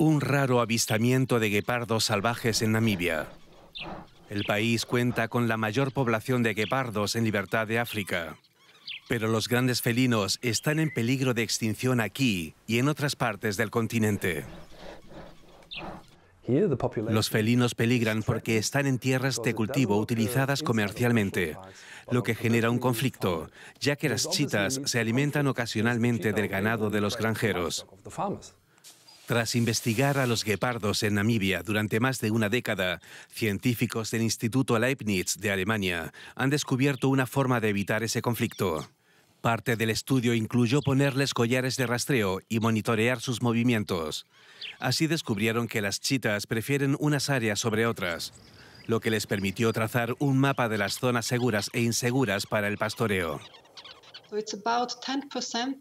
Un raro avistamiento de guepardos salvajes en Namibia. El país cuenta con la mayor población de guepardos en libertad de África. Pero los grandes felinos están en peligro de extinción aquí y en otras partes del continente. Los felinos peligran porque están en tierras de cultivo utilizadas comercialmente, lo que genera un conflicto, ya que las chitas se alimentan ocasionalmente del ganado de los granjeros. Tras investigar a los guepardos en Namibia durante más de una década, científicos del Instituto Leibniz de Alemania han descubierto una forma de evitar ese conflicto. Parte del estudio incluyó ponerles collares de rastreo y monitorear sus movimientos. Así descubrieron que las chitas prefieren unas áreas sobre otras, lo que les permitió trazar un mapa de las zonas seguras e inseguras para el pastoreo.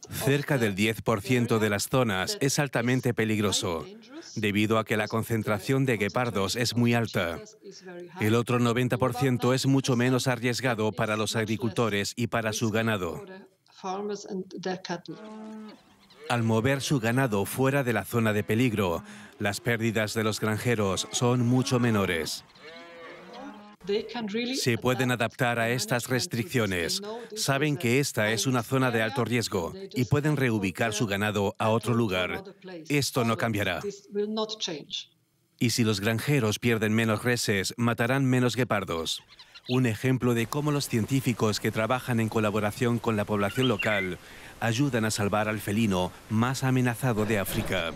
Cerca del 10% de las zonas es altamente peligroso, debido a que la concentración de guepardos es muy alta. El otro 90% es mucho menos arriesgado para los agricultores y para su ganado. Al mover su ganado fuera de la zona de peligro, las pérdidas de los granjeros son mucho menores. Se pueden adaptar a estas restricciones. Saben que esta es una zona de alto riesgo y pueden reubicar su ganado a otro lugar. Esto no cambiará. Y si los granjeros pierden menos reses, matarán menos guepardos. Un ejemplo de cómo los científicos que trabajan en colaboración con la población local ayudan a salvar al felino más amenazado de África.